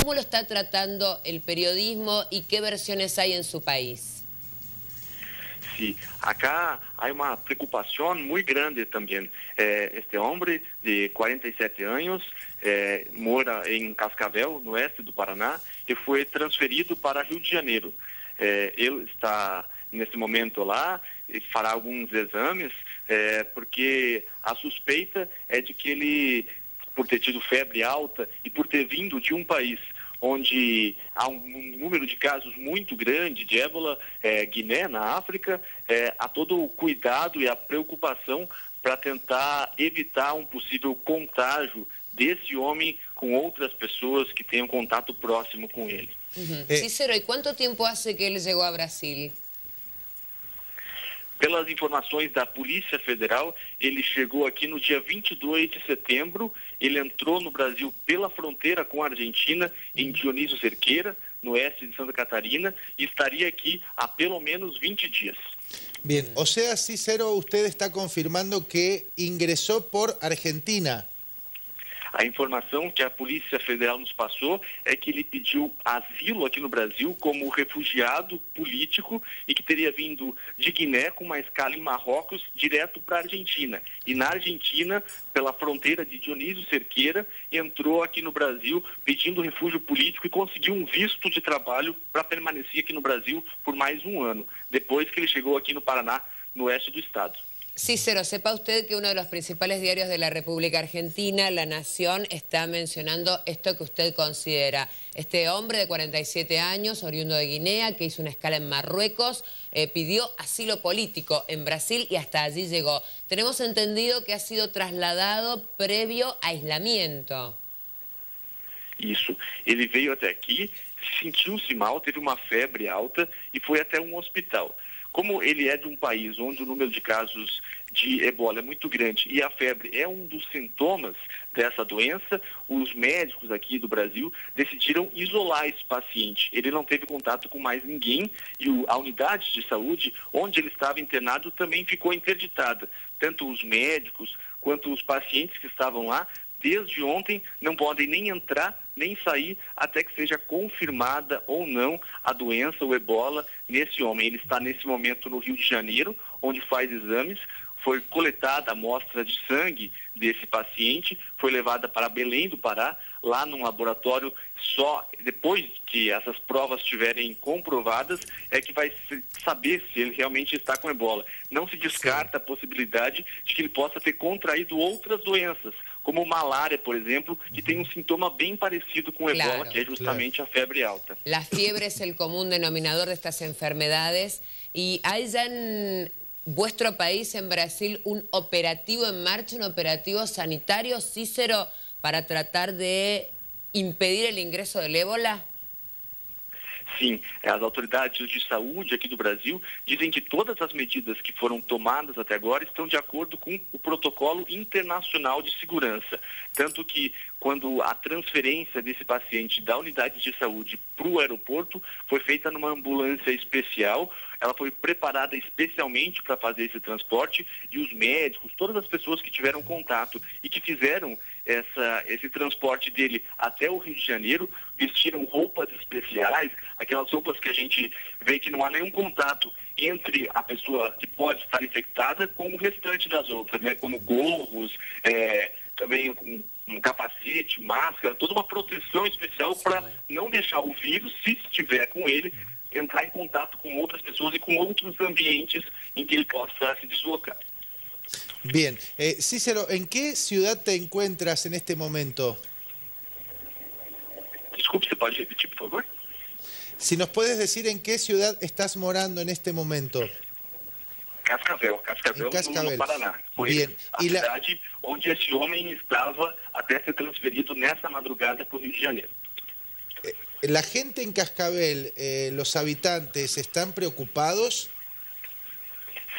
¿Cómo lo está tratando el periodismo y qué versiones hay en su país? Sí, acá hay una preocupación muy grande también. Eh, este hombre de 47 años eh, mora em Cascavel, no oeste do Paraná, e foi transferido para Rio de Janeiro. É, ele está nesse momento lá e fará alguns exames, é, porque a suspeita é de que ele, por ter tido febre alta e por ter vindo de um país onde há um número de casos muito grande de ébola, é, Guiné, na África, é, há todo o cuidado e a preocupação para tentar evitar um possível contágio desse homem com outras pessoas que tenham contato próximo com ele. Uhum. É. Cícero, e quanto tempo hace que ele chegou a Brasil? Pelas informações da Polícia Federal, ele chegou aqui no dia 22 de setembro. Ele entrou no Brasil pela fronteira com a Argentina, em Dionísio Cerqueira, no oeste de Santa Catarina, e estaria aqui há pelo menos 20 dias. Bien, o sea, Cícero, usted está confirmando que ingresó por Argentina. A informação que a Polícia Federal nos passou é que ele pediu asilo aqui no Brasil como refugiado político e que teria vindo de Guiné com uma escala em Marrocos direto para a Argentina. E na Argentina, pela fronteira de Dionísio Cerqueira, entrou aqui no Brasil pedindo refúgio político e conseguiu um visto de trabalho para permanecer aqui no Brasil por mais um ano, depois que ele chegou aqui no Paraná, no oeste do estado. Cícero, sepa usted que uno de los principales diarios de la República Argentina, La Nación, está mencionando esto que usted considera. Este hombre de 47 años, oriundo de Guinea, que hizo una escala en Marruecos, eh, pidió asilo político en Brasil y hasta allí llegó. Tenemos entendido que ha sido trasladado previo aislamiento. Isso. Ele veio até aqui, sentiu-se mal, teve uma febre alta e foi até um hospital. Como ele é de um país onde o número de casos de ebola é muito grande e a febre é um dos sintomas dessa doença, os médicos aqui do Brasil decidiram isolar esse paciente. Ele não teve contato com mais ninguém e a unidade de saúde onde ele estava internado também ficou interditada. Tanto os médicos quanto os pacientes que estavam lá desde ontem não podem nem entrar nem sair até que seja confirmada ou não a doença, o ebola, nesse homem. Ele está nesse momento no Rio de Janeiro, onde faz exames. Foi coletada amostra de sangue desse paciente, foi levada para Belém do Pará, lá num laboratório, só depois que essas provas estiverem comprovadas, é que vai saber se ele realmente está com ebola. Não se descarta a possibilidade de que ele possa ter contraído outras doenças, como malária, por exemplo, que tem um sintoma bem parecido com claro, ebola, que é justamente claro. a febre alta. La fiebre es el común denominador de estas enfermedades y hay ya en vuestro país, en Brasil, un operativo en marcha, un operativo sanitario, Cícero, para tratar de impedir el ingreso del ébola? Sim, as autoridades de saúde aqui do Brasil dizem que todas as medidas que foram tomadas até agora estão de acordo com o protocolo internacional de segurança. Tanto que quando a transferência desse paciente da unidade de saúde para o aeroporto foi feita numa ambulância especial, ela foi preparada especialmente para fazer esse transporte e os médicos, todas as pessoas que tiveram contato e que fizeram essa, esse transporte dele até o Rio de Janeiro vestiram roupas especiais, aquelas roupas que a gente vê que não há nenhum contato entre a pessoa que pode estar infectada com o restante das outras, né? Como gorros, é, também um, um, capacete, máscara, toda uma proteção especial para não deixar o vírus, se estiver com ele, entrar em contato com outras pessoas e com outros ambientes em que ele possa se deslocar. Bien. Eh, Cícero, ¿en qué ciudad te encuentras en este momento? Desculpe, ¿se puede repetir, por favor? Si nos puedes decir en qué ciudad estás morando en este momento. Cascavel, Cascavel, Cascavel. no Paraná. Foi Bien. a cidade la... onde esse homem estava até ser transferido nessa madrugada para o Rio de Janeiro. Eh, la gente en Cascavel, eh, los habitantes, ¿están preocupados?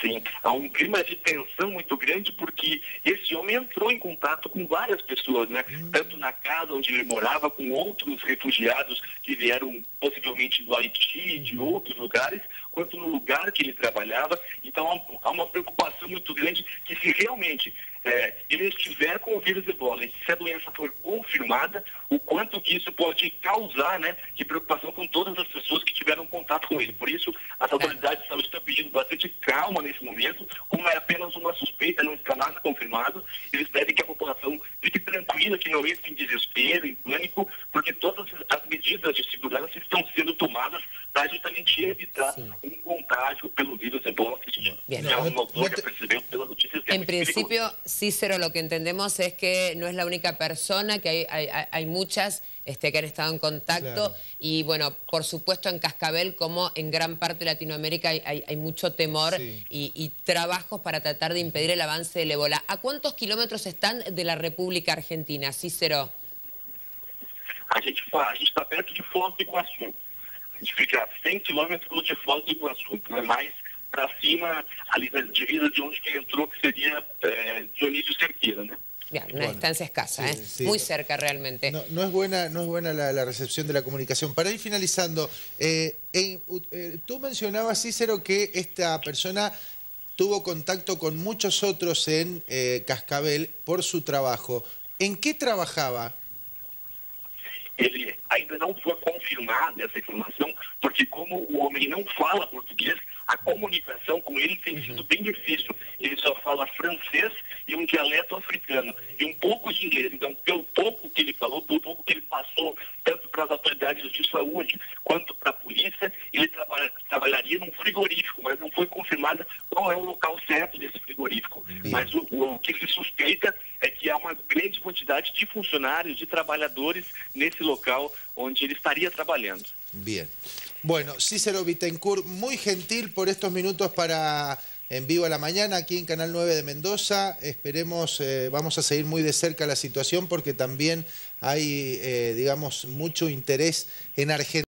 Sim, há um clima de tensão muito grande porque esse homem entrou em contato com várias pessoas, né? Hum. Tanto na casa onde ele morava, com outros refugiados que vieram possivelmente do Haiti, de uhum. outros lugares, quanto no lugar que ele trabalhava. Então há uma preocupação muito grande que se realmente é, ele estiver com o vírus ebola, e se a doença for confirmada, o quanto que isso pode causar, né, de preocupação com todas as pessoas que tiveram contato com ele. Por isso, as autoridades de saúde estão pedindo bastante calma nesse momento, como é apenas uma suspeita, não está nada confirmado, eles pedem que a população fique tranquila, que não entre em desespero, em pânico, porque todas as medidas de segurança estão sendo tomadas para justamente evitar Sim. um contágio pelo vírus notícias. En principio, Cícero, lo que entendemos es que no es la única persona, que hay, hay, hay muchas este, que han estado en contacto y bueno, por supuesto en Cascabel como en gran parte de Latinoamérica hay, hay, mucho temor y, y, trabajos para tratar de impedir el avance del ébola. ¿A cuántos kilómetros están de la República Argentina, Cícero? A gente está perto de Foz do Iguaçu. A gente fica a 100 quilômetros de Foz do Iguaçu, então é mais para cima, ali da divisa de onde que entrou, que seria é, Dionísio Cerqueira, né? Bien, una distancia escasa, ¿eh? muy cerca realmente. No, es buena, no es buena la, recepción de la comunicación. Para ir finalizando, eh, eh, tú mencionabas, Cícero, que esta persona tuvo contacto con muchos otros en Cascabel por su trabajo. ¿En qué trabajaba? Ele ainda não foi confirmada essa informação, porque como o homem não fala português, a comunicação com ele tem uhum. sido bem difícil. Ele só fala francês e um dialeto africano e um pouco de inglês. Então, pelo pouco que ele falou, pelo pouco que ele passou, tanto para as autoridades de saúde quanto para a polícia, ele trabalha, trabalharia num frigorífico, mas não foi confirmada qual é o local certo desse frigorífico. Mas o, o, o que se suspeita de funcionários, de trabalhadores nesse local onde ele estaria trabalhando. Bien. Bueno, Cícero Bittencourt, muy gentil por estos minutos para En Vivo a la Mañana, aquí en Canal 9 de Mendoza. Esperemos, eh, vamos a seguir muy de cerca la situación porque también hay, eh, digamos, mucho interés en Argentina.